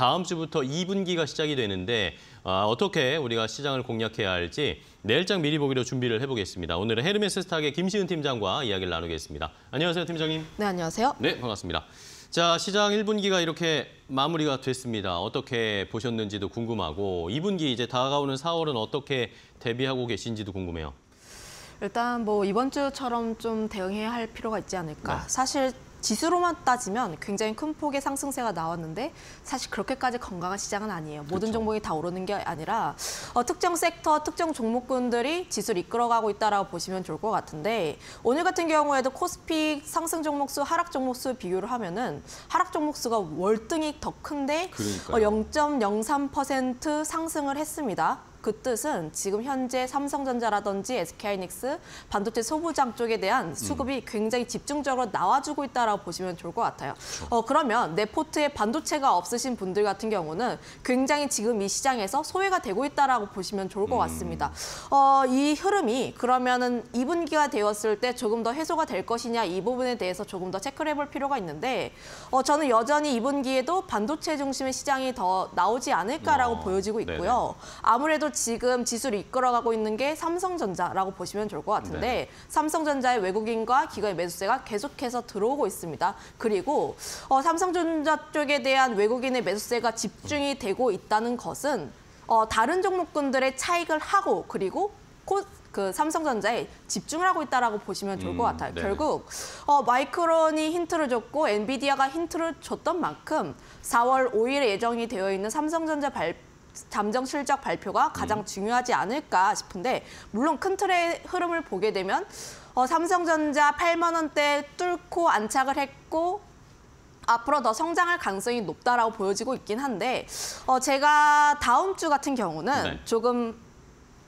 다음 주부터 2분기가 시작이 되는데 아, 어떻게 우리가 시장을 공략해야 할지 내일장 미리 보기로 준비를 해보겠습니다. 오늘은 헤르메스 스탁의 김시은 팀장과 이야기를 나누겠습니다. 안녕하세요, 팀장님. 네, 안녕하세요. 네, 반갑습니다. 자, 시장 1분기가 이렇게 마무리가 됐습니다. 어떻게 보셨는지도 궁금하고 2분기 이제 다가오는 4월은 어떻게 대비하고 계신지도 궁금해요. 일단 뭐 이번 주처럼 좀 대응해야 할 필요가 있지 않을까. 네. 사실 지수로만 따지면 굉장히 큰 폭의 상승세가 나왔는데 사실 그렇게까지 건강한 시장은 아니에요. 모든 그렇죠. 종목이 다 오르는 게 아니라 어, 특정 섹터, 특정 종목군들이 지수를 이끌어가고 있다라고 보시면 좋을 것 같은데 오늘 같은 경우에도 코스피 상승 종목수, 하락 종목수 비교를 하면은 하락 종목수가 월등히 더 큰데. 어, 0.03% 상승을 했습니다. 그 뜻은 지금 현재 삼성전자라든지 SK하이닉스 반도체 소부장 쪽에 대한 수급이 굉장히 집중적으로 나와주고 있다라고 보시면 좋을 것 같아요. 어, 그러면 내 포트에 반도체가 없으신 분들 같은 경우는 굉장히 지금 이 시장에서 소외가 되고 있다라고 보시면 좋을 것 같습니다. 어, 이 흐름이 그러면은 2분기가 되었을 때 조금 더 해소가 될 것이냐 이 부분에 대해서 조금 더 체크를 해볼 필요가 있는데 어, 저는 여전히 2분기에도 반도체 중심의 시장이 더 나오지 않을까라고 어, 보여지고 네네. 있고요. 아무래도 지금 지수를 이끌어가고 있는 게 삼성전자라고 보시면 좋을 것 같은데 네. 삼성전자의 외국인과 기관의 매수세가 계속해서 들어오고 있습니다. 그리고 어, 삼성전자 쪽에 대한 외국인의 매수세가 집중이 되고 있다는 것은 어, 다른 종목군들의 차익을 하고 그리고 코, 그 삼성전자에 집중을 하고 있다라고 보시면 좋을 것 음, 같아요. 네네. 결국 어, 마이크론이 힌트를 줬고 엔비디아가 힌트를 줬던 만큼 4월 5일에 예정이 되어 있는 삼성전자 발 잠정 실적 발표가 가장 중요하지 않을까 싶은데 물론 큰 틀의 흐름을 보게 되면 어, 삼성전자 8만 원대 뚫고 안착을 했고 앞으로 더 성장할 가능성이 높다라고 보여지고 있긴 한데 어, 제가 다음 주 같은 경우는 네. 조금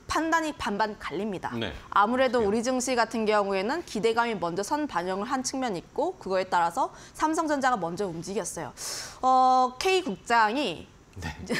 판단이 반반 갈립니다. 네. 아무래도. 우리 증시 같은 경우에는 기대감이 먼저 선 반영을 한 측면이 있고 그거에 따라서 삼성전자가 먼저 움직였어요. 어, 깨국장이 네.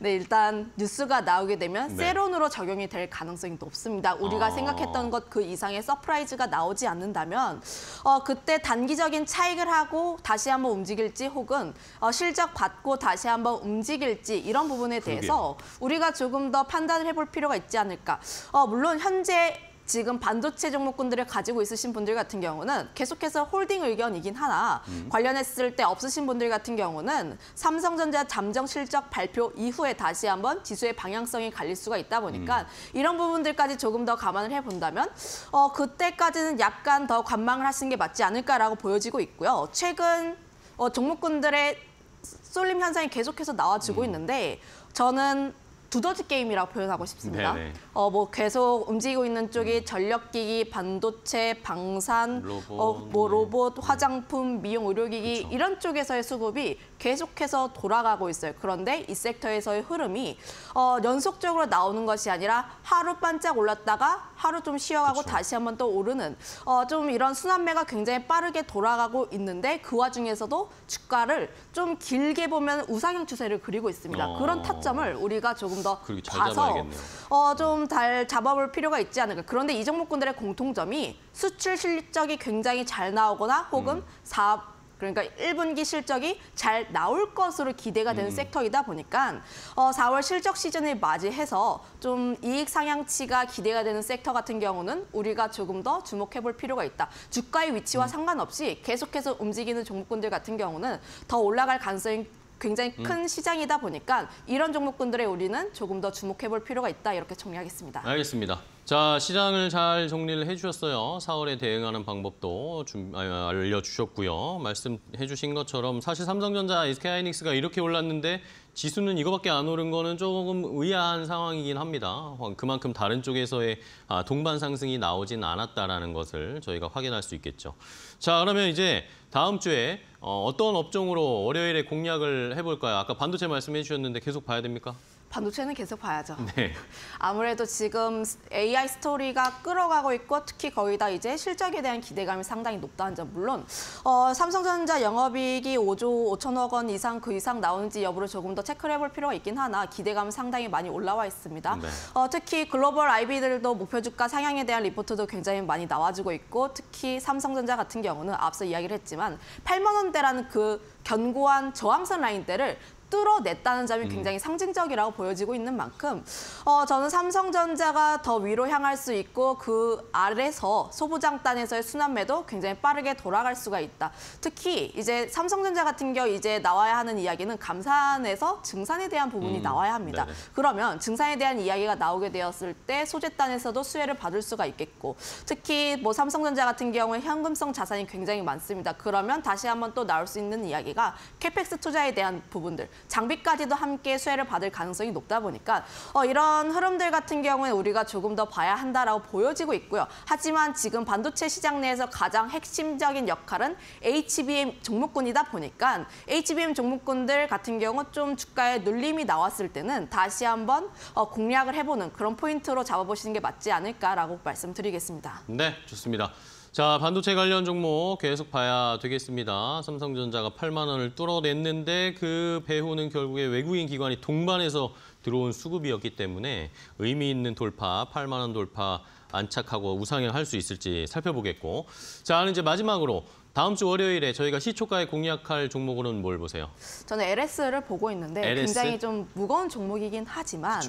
네, 일단 뉴스가 나오게 되면 네. 셀온으로 적용이 될 가능성이 높습니다. 우리가 아. 생각했던 것 그 이상의 서프라이즈가 나오지 않는다면 어, 그때 단기적인 차익을 하고 다시 한번 움직일지 혹은 어, 실적 받고 다시 한번 움직일지 이런 부분에 대해서 우리가 조금 더 판단을 해볼 필요가 있지 않을까. 어, 물론 현재 지금 반도체 종목군들을 가지고 있으신 분들 같은 경우는 계속해서 홀딩 의견이긴 하나 관련했을 때 없으신 분들 같은 경우는 삼성전자 잠정 실적 발표 이후에 다시 한번 지수의 방향성이 갈릴 수가 있다 보니까 이런 부분들까지 조금 더 감안을 해본다면 어, 그때까지는 약간 더 관망을 하시는 게 맞지 않을까라고 보여지고 있고요. 최근 어, 종목군들의 쏠림 현상이 계속해서 나와주고 있는데 저는 두더지 게임이라고 표현하고 싶습니다. 네네. 어, 뭐 계속 움직이고 있는 쪽이 전력기기, 반도체, 방산, 로봇, 어, 뭐 네. 로봇, 화장품, 미용, 의료기기 그쵸. 이런 쪽에서의 수급이 계속해서 돌아가고 있어요. 그런데 이 섹터에서의 흐름이 어, 연속적으로 나오는 것이 아니라 하루 반짝 올랐다가 하루 좀 쉬어가고 그쵸. 다시 한번 또 오르는 어, 좀 이런 순환매가 굉장히 빠르게 돌아가고 있는데 그 와중에서도 주가를 좀 길게 보면 우상향 추세를 그리고 있습니다. 어. 그런 타점을 우리가 조금 더 그러게 잘 봐서. 어, 좀 잘 잡아볼 필요가 있지 않을까. 그런데 이 종목군들의 공통점이 수출 실적이 굉장히 잘 나오거나 혹은 음. 사업 그러니까 1분기 실적이 잘 나올 것으로 기대가 음. 되는 섹터이다 보니까 어, 4월 실적 시즌을 맞이해서 좀 이익 상향치가 기대가 되는 섹터 같은 경우는 우리가 조금 더 주목해 볼 필요가 있다. 주가의 위치와 음. 상관없이 계속해서 움직이는 종목군들 같은 경우는 더 올라갈 가능성이 굉장히 음. 큰 시장이다 보니까 이런 종목군들에 우리는 조금 더 주목해 볼 필요가 있다 이렇게 정리하겠습니다. 알겠습니다. 자, 시장을 잘 정리를 해주셨어요. 4월에 대응하는 방법도 좀 아, 알려주셨고요. 말씀해 주신 것처럼 사실 삼성전자, SK하이닉스가 이렇게 올랐는데 지수는 이거밖에 안 오른 거는 조금 의아한 상황이긴 합니다. 그만큼 다른 쪽에서의 아, 동반 상승이 나오진 않았다라는 것을 저희가 확인할 수 있겠죠. 자, 그러면 이제 다음 주에 어, 어떤 업종으로 월요일에 공략을 해볼까요? 아까 반도체 말씀해 주셨는데 계속 봐야 됩니까? 반도체는 계속 봐야죠. 네. 아무래도 지금 AI 스토리가 끌어가고 있고 특히 거기다 이제 실적에 대한 기대감이 상당히 높다는 점 물론 어, 삼성전자 영업이익이 5조 5천억 원 이상 그 이상 나오는지 여부를 조금 더 체크를 해볼 필요가 있긴 하나 기대감은 상당히 많이 올라와 있습니다. 네. 어, 특히 글로벌 IB들도 목표 주가 상향에 대한 리포트도 굉장히 많이 나와주고 있고 특히 삼성전자 같은 경우는 앞서 이야기를 했지만 8만 원대라는 그 견고한 저항선 라인대를 뚫어냈다는 점이 굉장히 상징적이라고 보여지고 있는 만큼 어, 저는 삼성전자가 더 위로 향할 수 있고 그 아래서 소부장단에서의 순환매도 굉장히 빠르게 돌아갈 수가 있다. 특히 이제 삼성전자 같은 경우 이제 나와야 하는 이야기는 감산에서 증산에 대한 부분이 음, 나와야 합니다. 네네. 그러면 증산에 대한 이야기가 나오게 되었을 때 소재단에서도 수혜를 받을 수가 있겠고 특히 뭐 삼성전자 같은 경우에 현금성 자산이 굉장히 많습니다. 그러면 다시 한번 또 나올 수 있는 이야기가 캐펙스 투자에 대한 부분들, 장비까지도 함께 수혜를 받을 가능성이 높다 보니까 어, 이런 흐름들 같은 경우에 우리가 조금 더 봐야 한다라고 보여지고 있고요. 하지만 지금 반도체 시장 내에서 가장 핵심적인 역할은 HBM 종목군이다 보니까 HBM 종목군들 같은 경우 좀 주가에 눌림이 나왔을 때는 다시 한번 어, 공략을 해보는 그런 포인트로 잡아보시는 게 맞지 않을까라고 말씀드리겠습니다. 네, 좋습니다. 자, 반도체 관련 종목 계속 봐야 되겠습니다. 삼성전자가 8만 원을 뚫어냈는데 그 배후는 결국에 외국인 기관이 동반해서 들어온 수급이었기 때문에 의미 있는 돌파, 8만 원 돌파 안착하고 우상향 할 수 있을지 살펴보겠고. 자, 이제 마지막으로 다음 주 월요일에 저희가 시초가에 공략할 종목으로는 뭘 보세요? 저는 LS를 보고 있는데 LS? 굉장히 좀 무거운 종목이긴 하지만.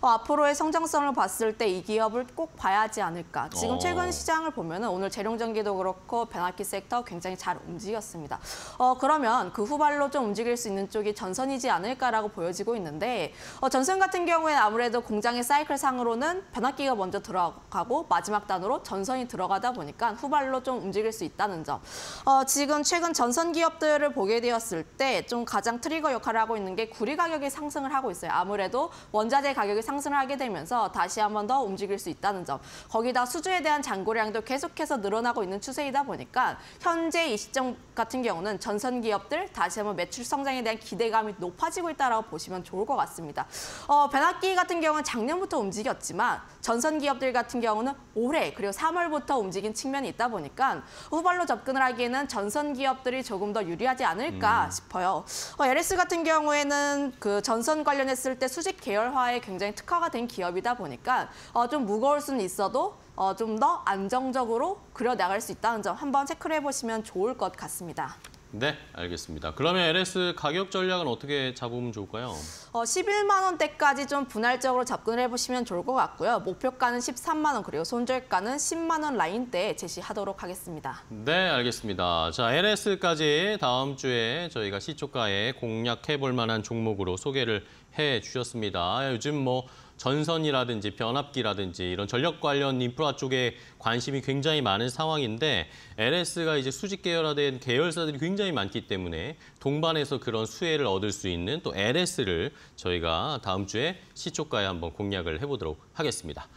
어, 앞으로의 성장성을 봤을 때 이 기업을 꼭 봐야 하지 않을까. 지금 어. 최근 시장을 보면은 오늘 재룡전기도 그렇고 변압기 섹터 굉장히 잘 움직였습니다. 어, 그러면 그 후발로 좀 움직일 수 있는 쪽이 전선이지 않을까라고 보여지고 있는데 어, 전선 같은 경우에는 아무래도 공장의 사이클 상으로는 변압기가 먼저 들어가고 마지막 단으로 전선이 들어가다 보니까 후발로 좀 움직일 수 있다는 점. 어, 지금 최근 전선 기업들을 보게 되었을 때 좀 가장 트리거 역할을 하고 있는 게 구리 가격이 상승을 하고 있어요. 아무래도 원자재 가격이 상승을 하게 되면서 다시 한 번 더 움직일 수 있다는 점. 거기다 수주에 대한 잔고량도 계속해서 늘어나고 있는 추세이다 보니까 현재 이 시점 같은 경우는 전선 기업들 다시 한번 매출 성장에 대한 기대감이 높아지고 있다라고 보시면 좋을 것 같습니다. 어, 변압기 같은 경우는 작년부터 움직였지만 전선 기업들 같은 경우는 올해 그리고 3월부터 움직인 측면이 있다 보니까 후발로 접근을 하기 에는 전선 기업들이 조금 더 유리하지 않을까 싶어요. 어, LS 같은 경우에는 그 전선 관련했을 때 수직 계열화에 굉장히 특화가 된 기업이다 보니까 어, 좀 무거울 수는 있어도 어, 좀 더 안정적으로 그려 나갈 수 있다는 점 한번 체크를 해보시면 좋을 것 같습니다. 네, 알겠습니다. 그러면 LS 가격 전략은 어떻게 잡으면 좋을까요? 어, 11만 원대까지 좀 분할적으로 접근을 해보시면 좋을 것 같고요. 목표가는 13만 원 그리고 손절가는 10만 원 라인대에 제시하도록 하겠습니다. 네, 알겠습니다. 자, LS까지 다음 주에 저희가 시초가에 공략해 볼 만한 종목으로 소개를 해 주셨습니다. 요즘 뭐 전선이라든지 변압기라든지 이런 전력 관련 인프라 쪽에 관심이 굉장히 많은 상황인데 LS가 이제 수직 계열화된 계열사들이 굉장히 많기 때문에 동반해서 그런 수혜를 얻을 수 있는 또 LS를 저희가 다음 주에 시초가에 한번 공략을 해보도록 하겠습니다.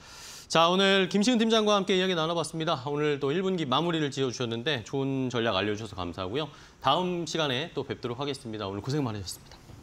자, 오늘 김시은 팀장과 함께 이야기 나눠봤습니다. 오늘 또 1분기 마무리를 지어주셨는데 좋은 전략 알려주셔서 감사하고요. 다음 시간에 또 뵙도록 하겠습니다. 오늘 고생 많으셨습니다.